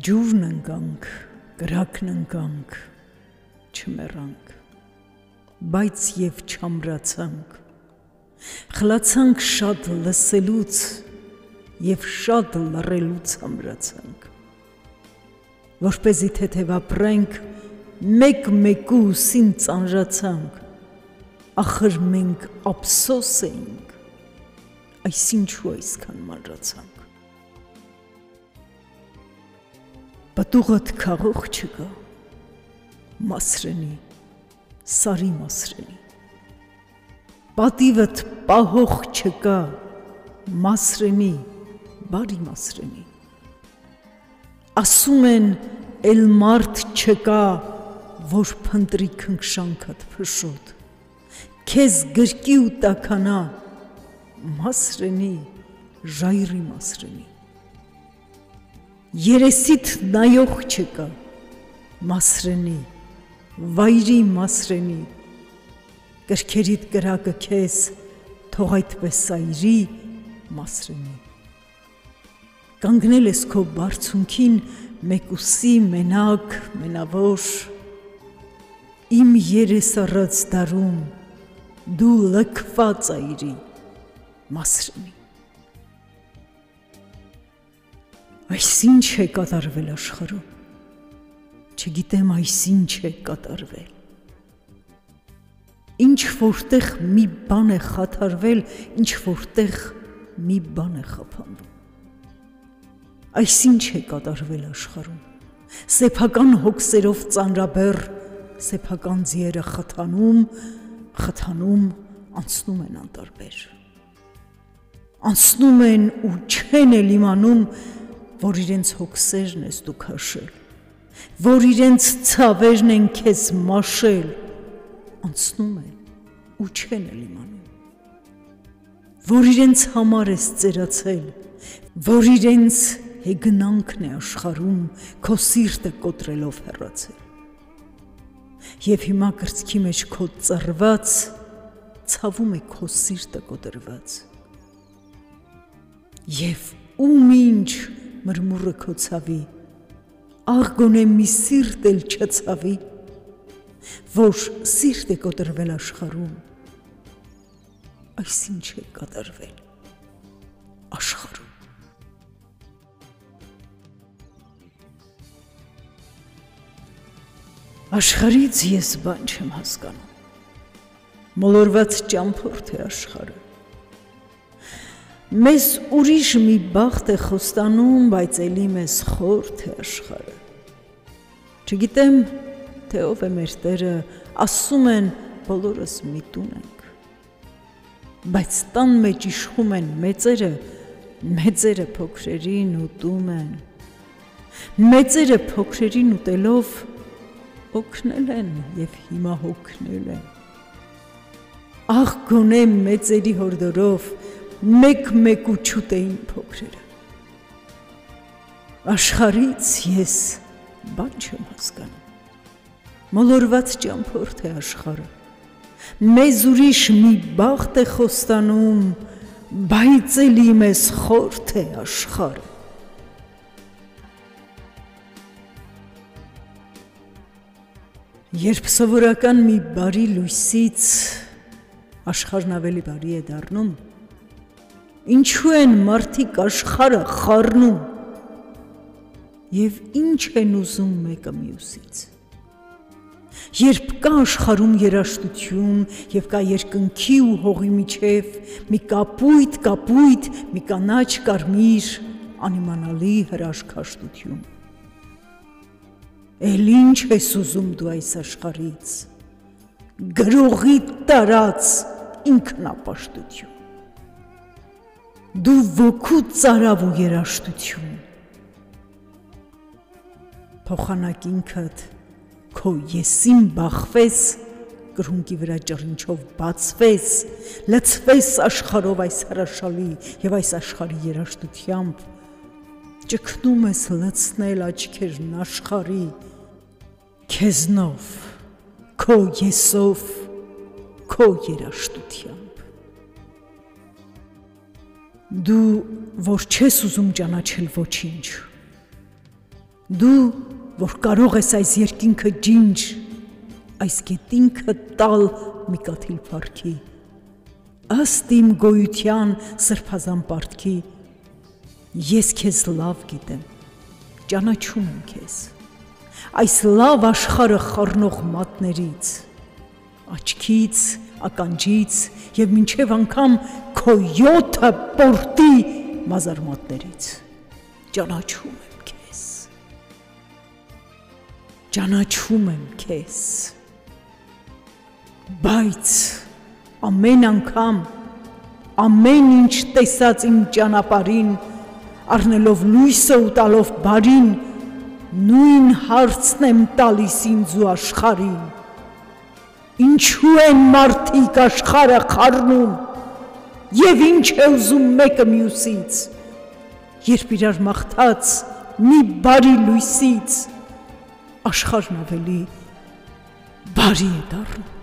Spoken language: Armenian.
ջուրն ընկանք, կրակն ընկանք, չմեռանք, բայց եւ չամրացանք։ Խլացանք շատ լսելուց եւ շատ լռելուց ամրացանք։ Որպեսի թեթև ապրենք, մեկ-մեկու ուսին ծանրացանք։ Ախր մենք ափսոս էինք։ Այսինչու այսքան մանրացանք։ Պատուղդ քաղող չկա։ Մասրենի, սարի մասրենի։ Պատիվդ պահող չկա, մասրենի, բարի մասրենի։ Ասում են, էլ մարդ չկա, որ փնտրի քնքշանքդ փշոտ։ Քեզ գրկի ու տականա, մասրենի, ժայռի մասրենի երեսիդ նայող չկա, մասրենի, վայրի մասրենի, կրքերիդ կրակը քեզ, թող այդպես այրի մասրենի։ Կանգնել ես քո բարձունքին մեկուսի մենակ, մենավոր, իմ երես առած դարում, դու լքված այրի մասրենի։ Այս ինչ է կատարվել աշխարհում։ Չգիտեմ այս ինչ է կատարվել։ Ինչ որտեղ մի բան է խաթարվել, ինչ որտեղ մի բան է խափանվում։ Այս ինչ է կատարվել աշխարհում։ Սեփական հոգսերով ծանրաբեռ, սեփական ձիերը խթանում, խթանում, անցնում են անտարբեր։ Անցնում են ու չեն էլ իմանում, որ իրենց հոգսերն ես դու քաշել, որ իրենց ցավերն են քեզ մաշել, անցնում են ու չեն էլ իմանում, որ իրենց համար ես ծերացել, որ իրենց հեգնանքն է աշխարում քո սիրտը կոտրելով հեռացել։ Եվ հիմա կրծքի մեջ քո ծռված ցավում է քո սիրտը կոտրված։ Եվ ում ինչ մրմուրը քո ցավի, աղ գոնե մի սիրտ էլ չցավի, որ սիրտ է կոտրվել աշխարում, այս ինչ է կատարվել աշխարում։ Աշխարից ես բան չեմ հասկանում։ Մոլորված ճամփորդ է աշխարհը Մեզ ուրիշ մի բախտ է խոստանում, բայց ելի մեզ խորթ է աշխարը։ Չգիտեմ, թե ով է մեր Տերը, ասում են բոլորս միտուն ենք։ Բայց տան մեջ իշխում են մեծերը, մեծերը փոքրերին ուտում են։ Մեծերը փոքրերին ուտելով օգնել են եւ հիմա հոգնել են։ Աղ գոնե մեծերի հորդորով մեկ-մեկ ու չուտեին փոքրերը։ Աշխարից ես բան չեմ հասկանում։ Մոլորված ճամփորդ է աշխարը։ Մեզ ուրիշ մի բախտ է խոստանում, բայց էլի մեզ խորթ է աշխարը։ Երբ սովորական մի բարի լույսից աշխարհն ավելի բարի է դառնում, Ինչու են մարդիկ աշխարը խառնում? Եւ ինչ են ուզում մեկը մյուսից։ Երբ կա աշխարում երաշտություն եւ կա երկնքի ու հողի միջև մի կապույտ, կապույտ, մի կանաչ կարմիր անիմանալի հրաշքաշտություն։ Էլ ինչ ես ուզում դու այս աշխարից։ Գրողի տարած ինքնապաշտություն դու ոգու ծարավ ու երաշտություն փոխանակ ինքդ քո եսին բախվես գրունկի վրա ճռինչով բացվես լցվես աշխարով այս հրաշալի եւ այս աշխարի երաշտությամբ ճգնում ես լցնել աչքերն աշխարի քեզնով քո եսով քո երաշտությամբ Դու որ չես ուզում ճանաչել ոչինչ։ Դու, որ կարող ես այս երկինքը ջինջ, այս գետինքը տալ մի կաթիլ փարքի, ըստ իմ գոյության սրբազան պարտքի, ես քեզ լավ գիտեմ, ճանաչում եմ քեզ, այս լավ աշխարը խառնող մատներից, աչքից, ականջից եւ մինչեւ անգամ քո 7 պորտի մազարմատներից ճանաչում եմ քեզ ճանաչում եմ քեզ բայց ամեն անգամ ամեն ինչ տեսած իմ ճանապարհին առնելով լույսը ու տալով բարին նույն հարցն եմ տալիս ինձ ու աշխարհին Ինչու են մարդիկ աշխարը խառնում եւ ինչ է ուզում մեկը մյուսից երբ իրար մաղթած մի բարի լույսից աշխարհն ավելի բարի է դառնում